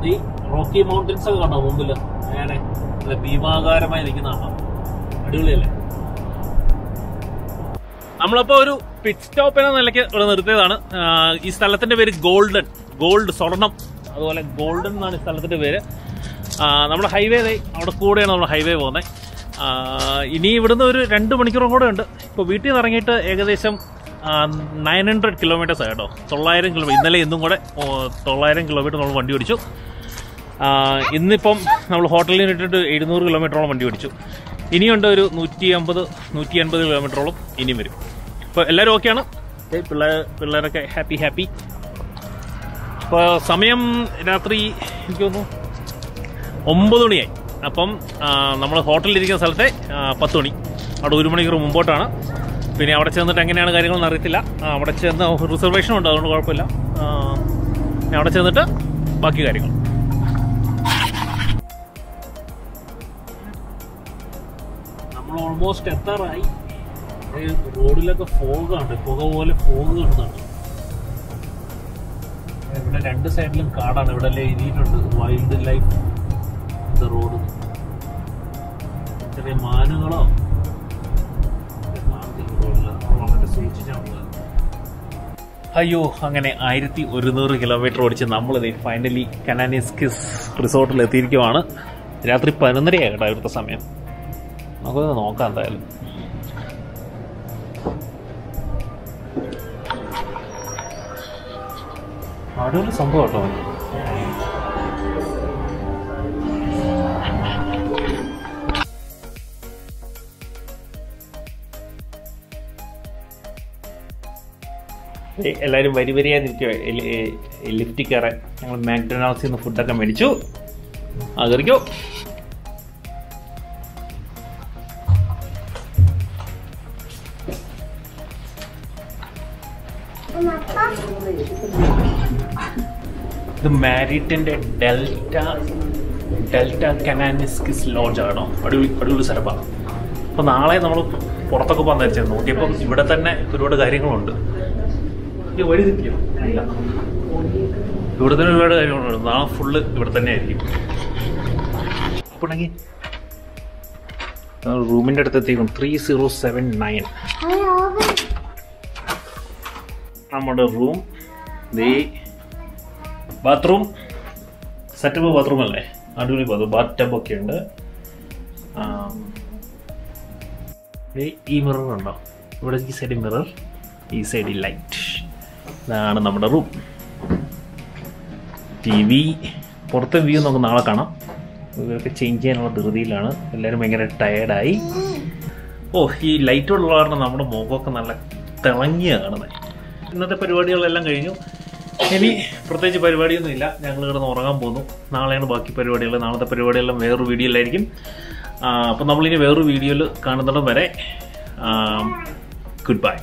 ഈ റോക്കി മൗണ്ടൻസ് ഒക്കെ കണ്ടോ മുമ്പിൽ അങ്ങനെ നല്ല ഭീമാകാരമായി നിൽക്കുന്നതാണ് അടിപൊളിയല്ലേ? നമ്മളിപ്പോ ഒരു പിറ്റ് സ്റ്റോപ്പ് എന്ന നിലയ്ക്ക് ഇവിടെ നിർത്തിയതാണ്. ഈ സ്ഥലത്തിന്റെ പേര് ഗോൾഡൻ ഗോൾഡ് സ്വർണം. അതുപോലെ ഗോൾഡൻ എന്നാണ് ഈ സ്ഥലത്തിന്റെ പേര്. നമ്മുടെ ഹൈവേ അവിടെ കൂടെയാണ് നമ്മൾ ഹൈവേ പോകുന്നത്. ഇനി ഇവിടുന്ന് ഒരു രണ്ട് മണിക്കൂറും കൂടെ ഉണ്ട്. ഇപ്പോൾ വീട്ടിൽ നിന്ന് ഇറങ്ങിയിട്ട് ഏകദേശം നയൻ ഹൺഡ്രഡ് കിലോമീറ്റേഴ്സ് കേട്ടോ തൊള്ളായിരം കിലോമീറ്റർ ഇന്നലെ ഇന്നും കൂടെ തൊള്ളായിരം കിലോമീറ്റർ നമ്മൾ വണ്ടി ഓടിച്ചു. ഇന്നിപ്പം നമ്മൾ ഹോട്ടലിൽ ഇട്ടിട്ട് എഴുന്നൂറ് കിലോമീറ്ററോളം വണ്ടി ഓടിച്ചു. ഇനിയുണ്ട് ഒരു നൂറ്റി അമ്പത് നൂറ്റി അൻപത് കിലോമീറ്ററോളം ഇനിയും വരും. അപ്പോൾ എല്ലാവരും ഓക്കെയാണ് പിള്ളേർ പിള്ളേരൊക്കെ ഹാപ്പി ഹാപ്പി ഇപ്പോൾ സമയം രാത്രി എനിക്ക് തോന്നുന്നു ഒമ്പത് മണിയായി. അപ്പം നമ്മൾ ഹോട്ടലിൽ ഇരിക്കുന്ന സ്ഥലത്തെ പത്ത് മണി. അവിടെ ഒരു മണിക്കൂർ മുമ്പോട്ടാണ്. പിന്നെ അവിടെ ചെന്നിട്ട് എങ്ങനെയാണ് കാര്യങ്ങളെന്ന് അറിയത്തില്ല. അവിടെ ചെന്ന് റിസർവേഷൻ ഉണ്ട് അതുകൊണ്ട് കുഴപ്പമില്ല. ഞാൻ അവിടെ ചെന്നിട്ട് ബാക്കി കാര്യങ്ങൾ. നമ്മൾ ഓൾമോസ്റ്റ് എത്താറായി. റോഡിലൊക്കെ ഫോഗ് ഉണ്ട് പുക പോലെ ഫോഗ് കിട്ടുന്നുണ്ട് ഇവിടെ രണ്ട് സൈഡിലും കാടാണ് ഇവിടെ എഴുതിയിട്ടുണ്ട്. വൈൽഡ് ലൈഫ് റോഡ് ചെറിയ മാനുകളോ അയ്യോ അങ്ങനെ ആയിരത്തി ഒരുന്നൂറ് കിലോമീറ്റർ ഓടിച്ച് നമ്മൾ ഫൈനലി കനാനിസ്കിസ് റിസോർട്ടിൽ എത്തിയിരിക്കുവാണ്. രാത്രി പതിനൊന്നരയായി കേട്ടോ ഇവിടുത്തെ സമയം. നമുക്കൊന്ന് നോക്കാം എന്തായാലും. അടിപൊളി സംഭവം കേട്ടോ എല്ലാവരും വരി വരിയായി നിൽക്കുക. ലിഫ്റ്റിൽ കയറാൻ. ഞങ്ങൾ മാക്ഡൊണാൾഡ്സിൽ നിന്ന് ഫുഡൊക്കെ മേടിച്ചു. ആദരിക്കോ. ഇത് മാരിറ്റിന്റെ ഡെൽറ്റ ഡെൽറ്റ കനാനിസ്കിസ് ലോഡ്ജ് ആണോ അടിപൊളി അടിപൊളി സ്ഥലമാണ്. അപ്പോൾ നാളെ നമ്മൾ പുറത്തൊക്കെ പോകാൻ ധരിച്ചത് നോക്കിയപ്പം ഇവിടെ തന്നെ ഒരുപാട് കാര്യങ്ങളുണ്ട്. ഈ വഴി തെറ്റിയോ? ഇല്ല ഇവിടെ തന്നെ ഒരുപാട് കാര്യങ്ങളുണ്ട് നാളെ ഫുള്ള് ഇവിടെ തന്നെ ആയിരിക്കും. റൂമിന്റെ റൂമിന്റെ അടുത്ത് എത്തിക്കും ത്രീ സീറോ സെവൻ നയൻ നമ്മുടെ റൂം ദേ ബാത്റൂം സെറ്റപ്പ് ബാത്റൂം അല്ലേ? അടിപൊളി ബാത്റൂം ബാത്ത് ടബ് ഒക്കെ ഉണ്ട്. ഈ മിറർ ഉണ്ടോ? ഇവിടെ ഈ സൈഡിൽ മിറർ ഈ സൈഡിൽ ലൈറ്റ് ഇതാണ് നമ്മുടെ റൂം ടി വി പുറത്തെ വ്യൂ നമുക്ക് നാളെ കാണാം. ഇവരൊക്കെ ചേഞ്ച് ചെയ്യാനുള്ള ധൃതിയിലാണ്. എല്ലാവരും ഭയങ്കര ടയേർഡായി ഓ ഈ ലൈറ്റ് ഉള്ള കാരണം നമ്മുടെ മുഖമൊക്കെ നല്ല തിളങ്ങിയാണ് കാണുന്നത് ഇന്നത്തെ പരിപാടികളെല്ലാം കഴിഞ്ഞു. ഇനി പ്രത്യേകിച്ച് പരിപാടിയൊന്നുമില്ല ഞങ്ങൾ കിടന്ന് ഉറങ്ങാൻ പോകുന്നു. നാളെയാണ് ബാക്കി പരിപാടികൾ നാളത്തെ പരിപാടിയെല്ലാം വേറൊരു വീഡിയോയിലായിരിക്കും. അപ്പം നമ്മളിനി വേറൊരു വീഡിയോയിൽ കാണുന്നിടം വരെ ഗുഡ് ബൈ